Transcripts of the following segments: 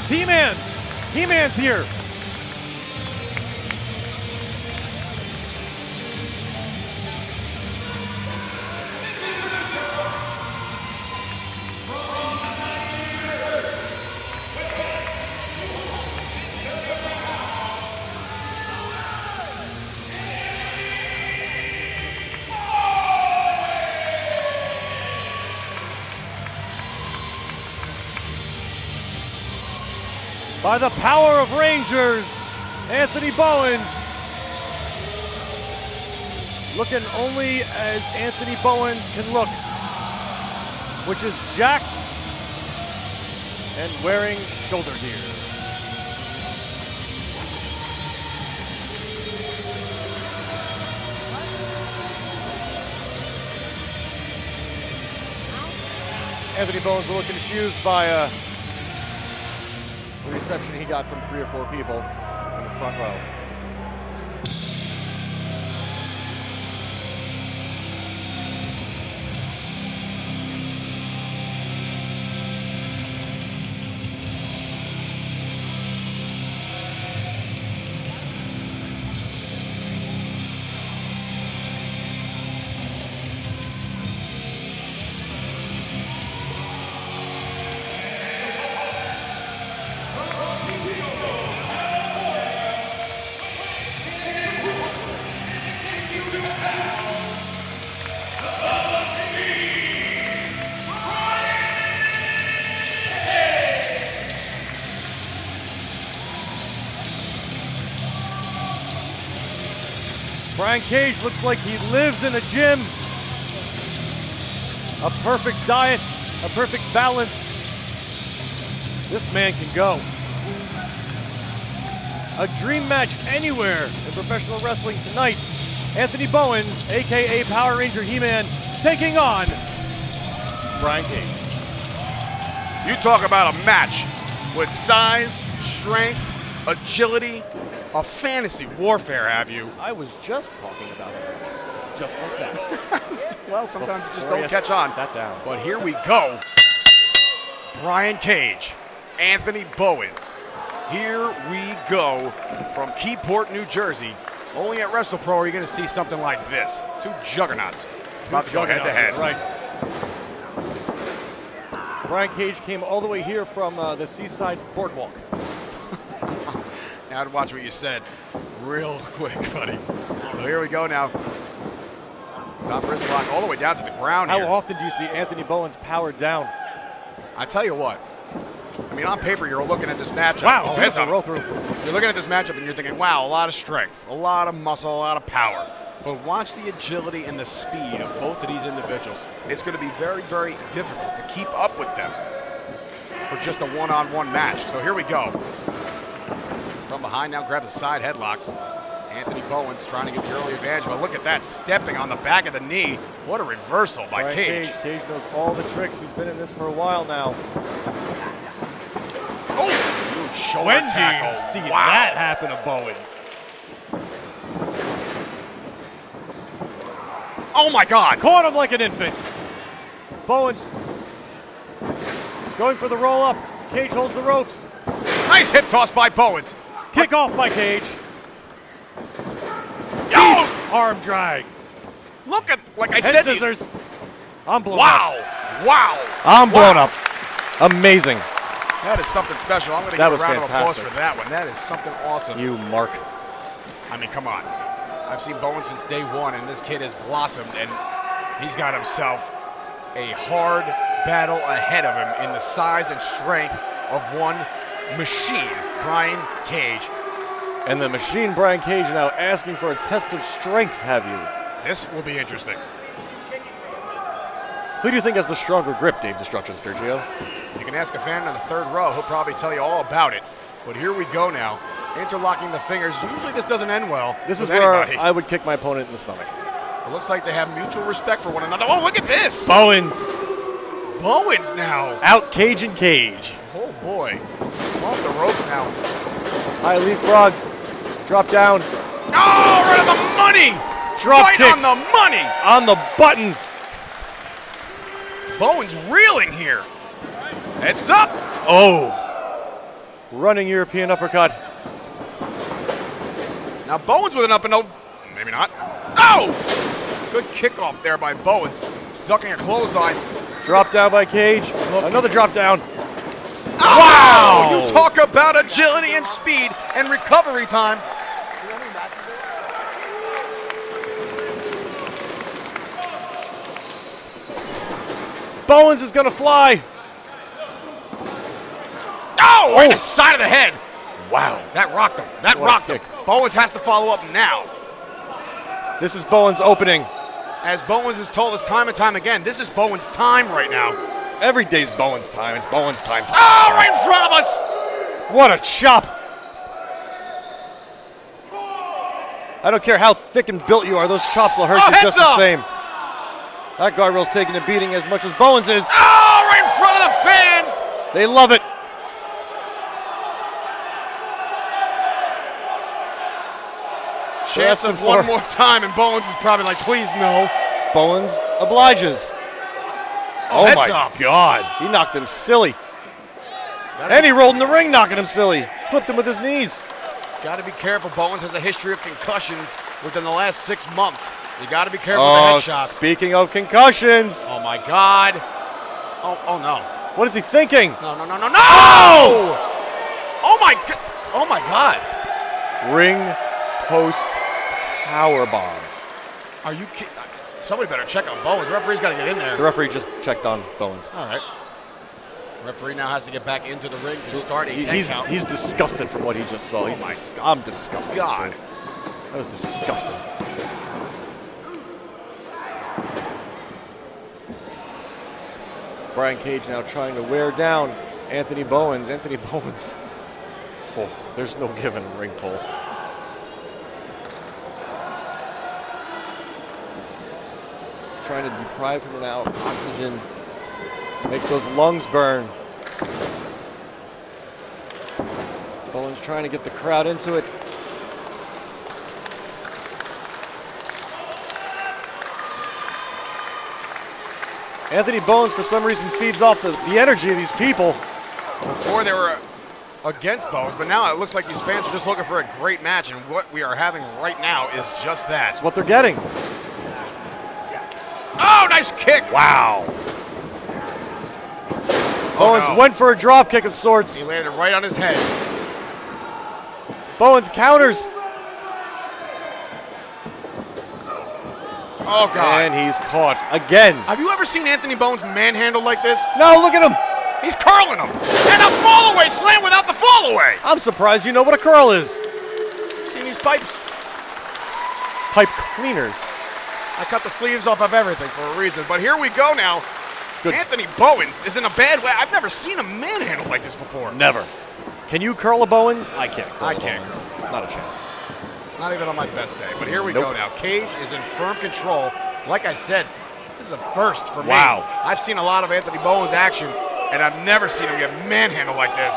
It's He-Man. He-Man's here. By the power of Rangers, Anthony Bowens. Looking only as Anthony Bowens can look, which is jacked and wearing shoulder gear. Anthony Bowens a little confused by uh, reception he got from three or four people in the front row. Brian Cage looks like he lives in a gym. A perfect diet, a perfect balance. This man can go. A dream match anywhere in professional wrestling tonight. Anthony Bowens, aka Power Ranger He-Man, taking on Brian Cage. You talk about a match with size, strength, agility, a fantasy warfare, have you? I was just talking about it. Just like that. well, sometimes it just don't catch on. Sat down. But here we go. Brian Cage, Anthony Bowens. Here we go from Keyport, New Jersey. Only at WrestlePro are you going to see something like this. Two juggernauts about to go head to head. Right. Brian Cage came all the way here from uh, the Seaside Boardwalk. Now to watch what you said real quick, buddy. So here we go now. Top wrist lock all the way down to the ground How here. often do you see Anthony Bowens powered down? I tell you what. I mean, on paper, you're looking at this matchup. Wow, Oh, that's heads a up. roll through. You're looking at this matchup and you're thinking, wow, a lot of strength, a lot of muscle, a lot of power. But watch the agility and the speed of both of these individuals. It's going to be very, very difficult to keep up with them for just a one-on-one match. So here we go. From behind now grabs a side headlock. Anthony Bowens trying to get the early advantage, but look at that, stepping on the back of the knee. What a reversal by Brian Cage. Cage. Cage knows all the tricks. He's been in this for a while now. Oh, huge shoulder When do tackle. you see wow. that happen to Bowens? Oh my God. Caught him like an infant. Bowens going for the roll up. Cage holds the ropes. Nice hip toss by Bowens. Kick off by Cage. Arm drag. Look at, like I Head said, scissors. I'm blown wow, up. wow. Wow. I'm blown up. Amazing. That is something special. I'm going to give a round of applause for that one. That is something awesome. You mark. I mean, come on. I've seen Bowen since day one, and this kid has blossomed, and he's got himself a hard battle ahead of him in the size and strength of one machine, Brian Cage. And the machine Brian Cage now asking for a test of strength, have you? This will be interesting. Who do you think has the stronger grip, Dave Destruction, Sturgio? You can ask a fan in the third row. He'll probably tell you all about it. But here we go now. Interlocking the fingers. Usually this doesn't end well. This is where anybody. I would kick my opponent in the stomach. It looks like they have mutual respect for one another. Oh, look at this! Bowens Bowens now. out Cage and Cage. Oh boy. Off the ropes now. High leapfrog. Drop down. Oh, right on the money! Drop right kick on the money! on the button. Bowens reeling here. Heads up! Oh. Running European uppercut. Now Bowens with an up and over. Maybe not. Oh! Good kickoff there by Bowens. Ducking a clothesline. Drop down by Cage. Another drop down. Oh! Wow! You talk about agility and speed and recovery time. Bowens is going to fly. Oh! Right in Oh. the side of the head. Wow. That rocked him. That What rocked him. Bowens has to follow up now. This is Bowens' opening. As Bowens has told us time and time again, this is Bowens' time right now. Every day's Bowens' time. It's Bowens' time. Oh, right in front of us! What a chop. I don't care how thick and built you are, those chops will hurt Oh, you just up. the same. That guardrail's taking a beating as much as Bowens is. Oh, right in front of the fans! They love it. Chance of one more time, and Bowens is probably like, please no. Bowens obliges. Oh, Oh, my up. God. He knocked him silly. And he rolled in the ring, knocking him silly. Flipped him with his knees. Got to be careful. Bowens has a history of concussions within the last six months. You got to be careful Oh, with the oh, headshots. speaking of concussions, Oh my God. Oh, oh no. what is he thinking? No, no, no, no, no! Oh oh my God. Oh my God. Ring post power bomb. Are you kidding? Somebody better check on Bowens. The referee's got to get in there. The referee just checked on Bowens. All right. Referee now has to get back into the ring to start a He- he's, count. he's disgusted from what he just saw. Oh he's my dis- I'm disgusted. God. too. That was disgusting. Brian Cage now trying to wear down Anthony Bowens. Anthony Bowens. Oh, there's no giving a ring pull. Trying to deprive him now of oxygen. Make those lungs burn. Bowens trying to get the crowd into it. Anthony Bowens, for some reason, feeds off the, the energy of these people. Before they were against Bowens, but now it looks like these fans are just looking for a great match, and what we are having right now is just that. That's what they're getting. Oh, nice kick! Wow. Oh, Bowens no. went for a drop kick of sorts. He landed right on his head. Bowens counters, Oh, God. and he's caught again. Have you ever seen Anthony Bowens manhandled like this? No, look at him. He's curling him. And a fall away slam without the fall away. I'm surprised you know what a curl is. Seen these pipes? Pipe cleaners. I cut the sleeves off of everything for a reason. But here we go now. It's good. Anthony Bowens is in a bad way. I've never seen a manhandled like this before. Never. Can you curl a Bowens? I can't curl I can't. Bowens. Not a chance. Not even on my best day. But here we go now. Cage is in firm control. Like I said, this is a first for me. Wow. I've seen a lot of Anthony Bowens action, and I've never seen him get manhandled like this.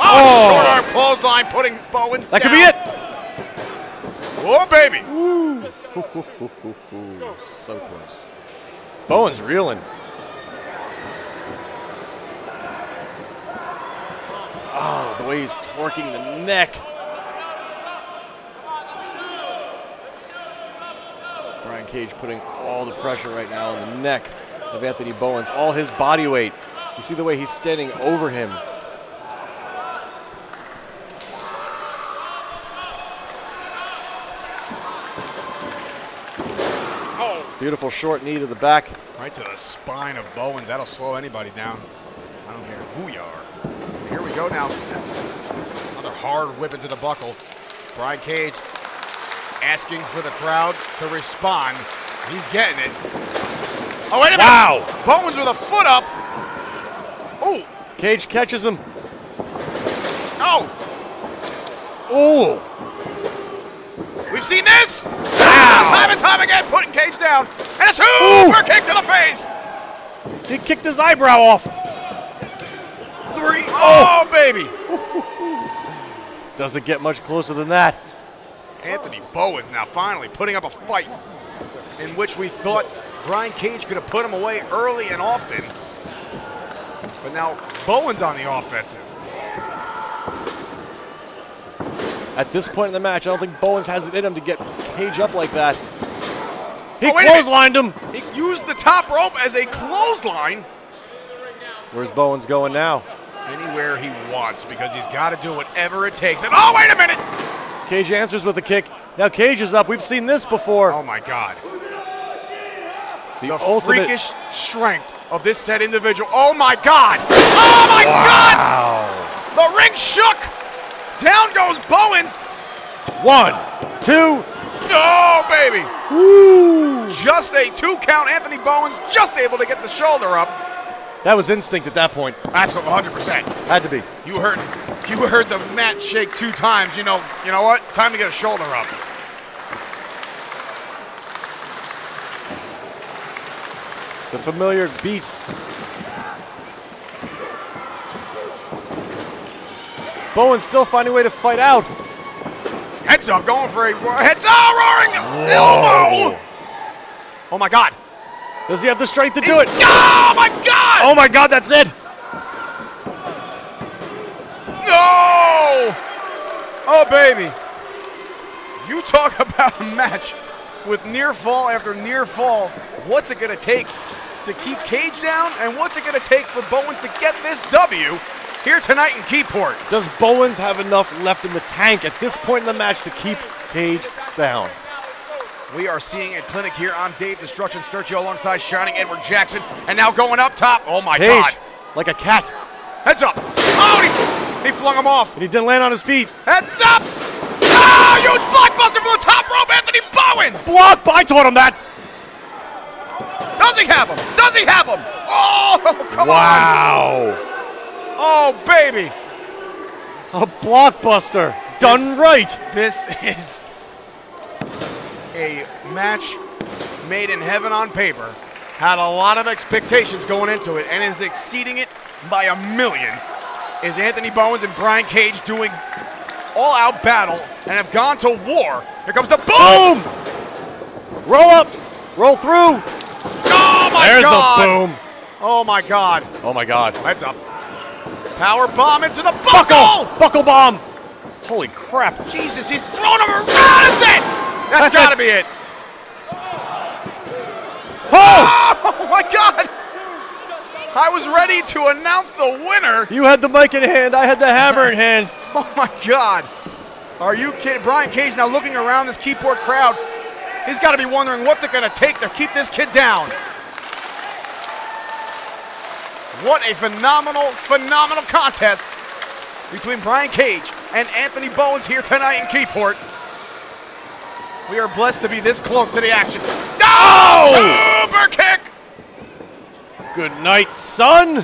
Oh, Oh. short arm clothesline putting Bowens That down. could be it. Oh, baby. so close. Bowens reeling. Oh, the way he's twerking the neck. Brian Cage putting all the pressure right now on the neck of Anthony Bowens, all his body weight. You see the way he's standing over him. Beautiful short knee to the back. right to the spine of Bowens. That'll slow anybody down. I don't care who you are. Go now. hard whip into the buckle. Brian Cage asking for the crowd to respond. He's getting it. Oh, wait a minute. Wow. Bowens with a foot up. Oh, Cage catches him. no. Ooh. We've seen this. Time and time again, putting Cage down. And a super kick to the face. He kicked his eyebrow off. Three. Oh, oh baby. Doesn't get much closer than that. Anthony Bowens now finally putting up a fight in which we thought Brian Cage could have put him away early and often. But now Bowens on the offensive. At this point in the match, I don't think Bowens has it in him to get Cage up like that. He Oh, wait a minute. clotheslined him. He used the top rope as a clothesline Where's Bowens going now? Anywhere he wants because he's got to do whatever it takes. And oh, wait a minute! Cage answers with a kick. Now Cage is up. We've seen this before. Oh my God. the The ultimate. freakish strength of this said individual. Oh my God! Oh my God! Wow. The ring shook! Down goes Bowens! One, two. One, two, Oh, baby! woo. Just a two count. Anthony Bowens just able to get the shoulder up. That was instinct at that point. Absolutely, 100%. Had to be. You heard, you heard the mat shake two times. You know, you know what? Time to get a shoulder up. The familiar beat. Bowens still finding a way to fight out. Heads up, going for a heads up, roaring elbow. Oh my God! Does he have the strength to do it? Oh my God! Oh my God, that's it. No! Oh, baby. You talk about a match with near fall after near fall. What's it going to take to keep Cage down? And what's it going to take for Bowens to get this W here tonight in Keyport? Does Bowens have enough left in the tank at this point in the match to keep Cage down? We are seeing a clinic here on Dave Destruction Sturgio alongside Shining Edward Jackson. And now going up top. Oh, my Cage, God. like a cat, Heads up. Oh, he, he flung him off. and he didn't land on his feet. Heads up. Oh, huge blockbuster from the top rope, Anthony Bowens. Block! I taught him that. Does he have him? Does he have him? Oh, come on. Wow! Oh, baby. A blockbuster done right. This is a match made in heaven on paper. Had a lot of expectations going into it and is exceeding it by a million. Is Anthony Bowens and Brian Cage doing all out battle and have gone to war. Here comes the boom! Roll up, roll through. Oh my There's god! a boom. Oh my god. Oh my God! Heads up. Power bomb into the Buckle! buckle! Buckle bomb! Holy crap! Jesus, he's throwing him around. That's it. That's That's got to be it. Oh! Oh my God! I was ready to announce the winner. You had the mic in hand. I had the hammer in hand. Oh my God! Are you kidding? Brian Cage now looking around this Keyport crowd. He's got to be wondering what's it going to take to keep this kid down. What a phenomenal, phenomenal contest between Brian Cage and Anthony Bowens here tonight in Keyport. We are blessed to be this close to the action. No! Super kick! Good night, son.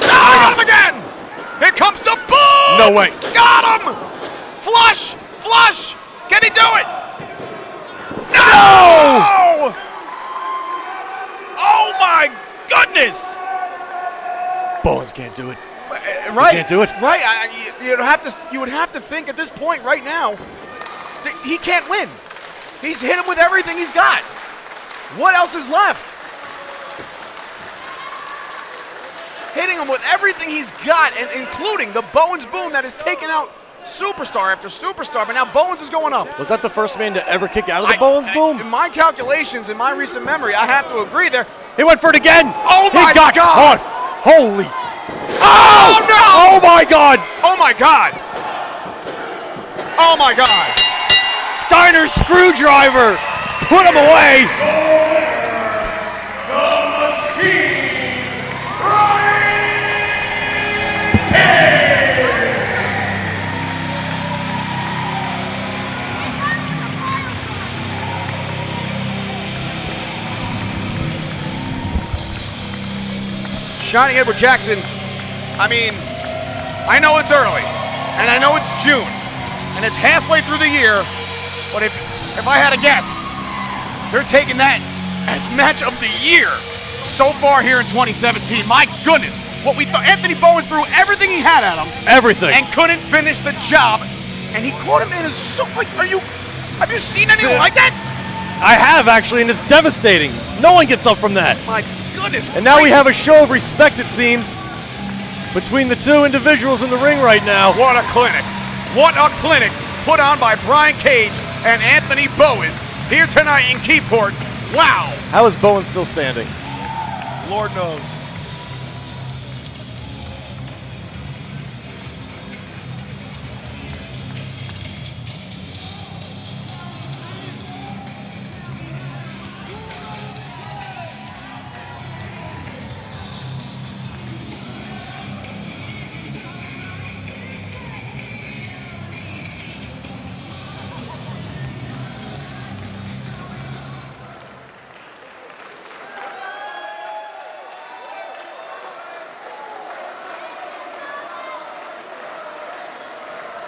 Got him again! Here comes the boom! No way. Got him! Flush! Flush! Can he do it? No! Oh my goodness! Bowens can't do it. Right? can't do it. Right? I, you, you'd have to. You would have to think at this point, right now, that he can't win. He's hit him with everything he's got. What else is left? Hitting him with everything he's got, and including the Bowens boom that has taken out superstar after superstar. But now Bowens is going up. Was that the first man to ever kick out of the I- Bowens I- boom? In my calculations, in my recent memory, I have to agree there. He went for it again. Oh my he got God. caught. Holy. Oh! Oh, no! Oh, my God! Oh, my God! Oh, my God! Steiner screwdriver! Put him away! The machine, Shining Edward Jackson I mean, I know it's early, and I know it's June, and it's halfway through the year, but if, if I had to guess, they're taking that as match of the year so far here in 2017. My goodness, what we thought. Anthony Bowen threw everything he had at him Everything. and couldn't finish the job, and he caught him in his so like. Are you? Have you seen anything like that? I have actually, and it's devastating. No one gets up from that. My goodness. And now we have a show of respect, it seems, between the two individuals in the ring right now. What a clinic. What a clinic put on by Brian Cage and Anthony Bowens here tonight in Keyport. Wow. How is Bowen still standing? Lord knows.